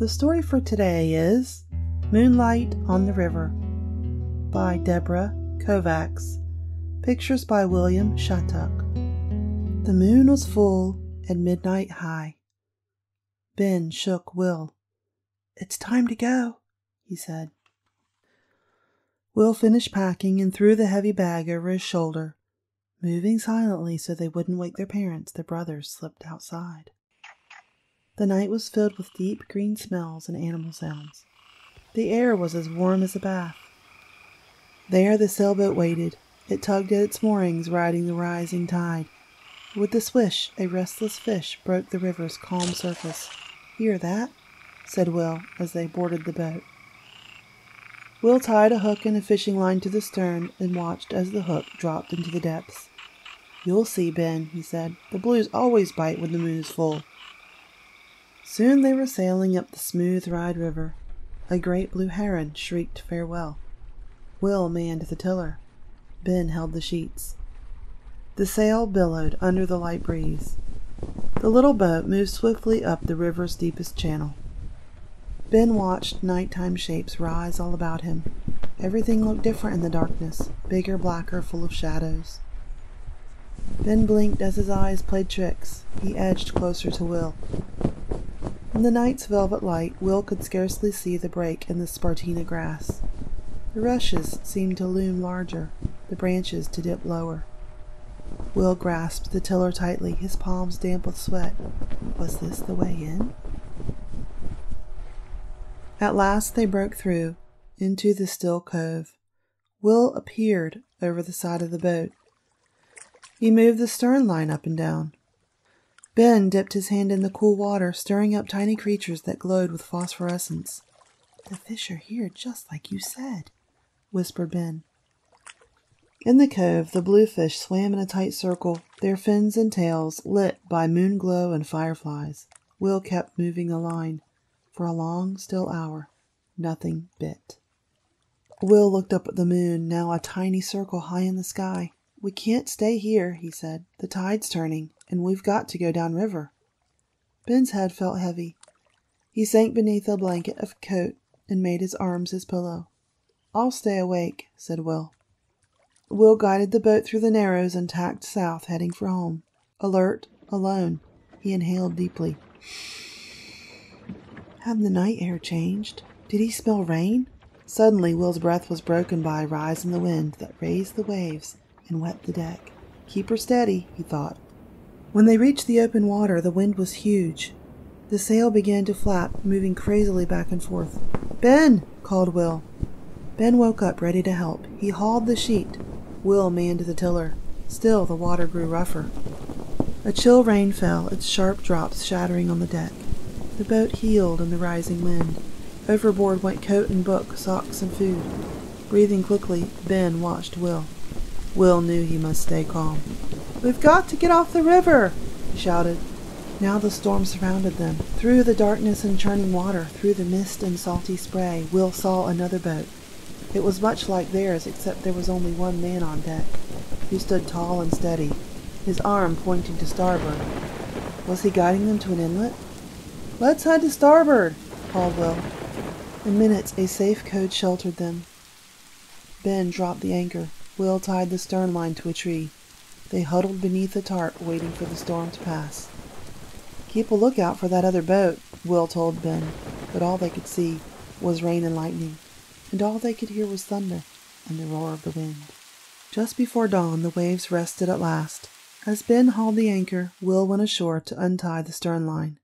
The story for today is Moonlight on the River by Deborah Kovacs. Pictures by William Shattuck. The moon was full and midnight high. Ben shook Will. It's time to go, he said. Will finished packing and threw the heavy bag over his shoulder. Moving silently so they wouldn't wake their parents, the brothers slipped outside. The night was filled with deep green smells and animal sounds. The air was as warm as a bath. There the sailboat waited. It tugged at its moorings, riding the rising tide. With a swish, a restless fish broke the river's calm surface. Hear that? said Will as they boarded the boat. Will tied a hook and a fishing line to the stern and watched as the hook dropped into the depths. You'll see, Ben, he said. The blues always bite when the moon is full. Soon they were sailing up the smooth Ride River. A great blue heron shrieked farewell. Will manned the tiller. Ben held the sheets. The sail billowed under the light breeze. The little boat moved swiftly up the river's deepest channel. Ben watched nighttime shapes rise all about him. Everything looked different in the darkness, bigger, blacker, full of shadows. Ben blinked as his eyes played tricks. He edged closer to Will. In the night's velvet light, Will could scarcely see the break in the spartina grass. The rushes seemed to loom larger, the branches to dip lower. Will grasped the tiller tightly, his palms damp with sweat. Was this the way in? At last they broke through into the still cove. Will appeared over the side of the boat. He moved the stern line up and down. Ben dipped his hand in the cool water, stirring up tiny creatures that glowed with phosphorescence. The fish are here just like you said, whispered Ben. In the cove, the bluefish swam in a tight circle, their fins and tails lit by moon glow and fireflies. Will kept moving the line. For a long, still hour, nothing bit. Will looked up at the moon, now a tiny circle high in the sky. We can't stay here, he said. The tide's turning and we've got to go down river. Ben's head felt heavy. He sank beneath a blanket of coat and made his arms his pillow. I'll stay awake, said Will. Will guided the boat through the narrows and tacked south, heading for home. Alert, alone, he inhaled deeply. Had the night air changed? Did he smell rain? Suddenly, Will's breath was broken by a rise in the wind that raised the waves and wet the deck. Keep her steady, he thought. When they reached the open water, the wind was huge. The sail began to flap, moving crazily back and forth. Ben! called Will. Ben woke up, ready to help. He hauled the sheet. Will manned the tiller. Still, the water grew rougher. A chill rain fell, its sharp drops shattering on the deck. The boat heeled in the rising wind. Overboard went coat and book, socks and food. Breathing quickly, Ben watched Will. Will knew he must stay calm. We've got to get off the river, he shouted. Now the storm surrounded them. Through the darkness and churning water, through the mist and salty spray, Will saw another boat. It was much like theirs, except there was only one man on deck. He stood tall and steady, his arm pointing to starboard. Was he guiding them to an inlet? Let's head to starboard, called Will. In minutes, a safe code sheltered them. Ben dropped the anchor. Will tied the stern line to a tree. They huddled beneath the tarp, waiting for the storm to pass. Keep a lookout for that other boat, Will told Ben, but all they could see was rain and lightning, and all they could hear was thunder and the roar of the wind. Just before dawn, the waves rested at last. As Ben hauled the anchor, Will went ashore to untie the stern line.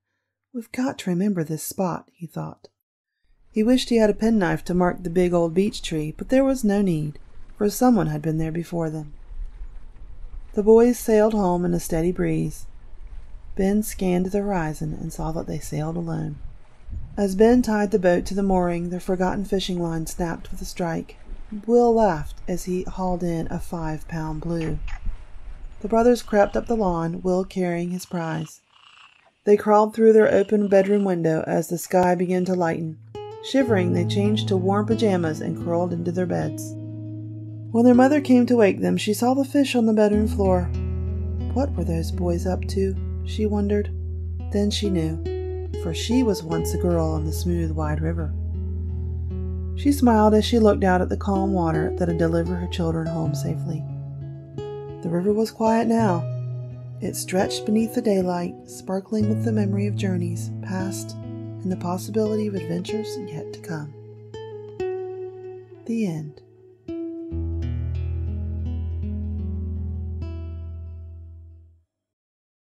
We've got to remember this spot, he thought. He wished he had a penknife to mark the big old beech tree, but there was no need, for someone had been there before them. The boys sailed home in a steady breeze. Ben scanned the horizon and saw that they sailed alone. As Ben tied the boat to the mooring, the forgotten fishing line snapped with a strike. Will laughed as he hauled in a five pound blue. The brothers crept up the lawn, Will carrying his prize. They crawled through their open bedroom window as the sky began to lighten. Shivering, they changed to warm pajamas and curled into their beds. When their mother came to wake them, she saw the fish on the bedroom floor. What were those boys up to? she wondered. Then she knew. for she was once a girl on the smooth, wide river. She smiled as she looked out at the calm water that had delivered her children home safely. The river was quiet now. It stretched beneath the daylight, sparkling with the memory of journeys past and the possibility of adventures yet to come. The end.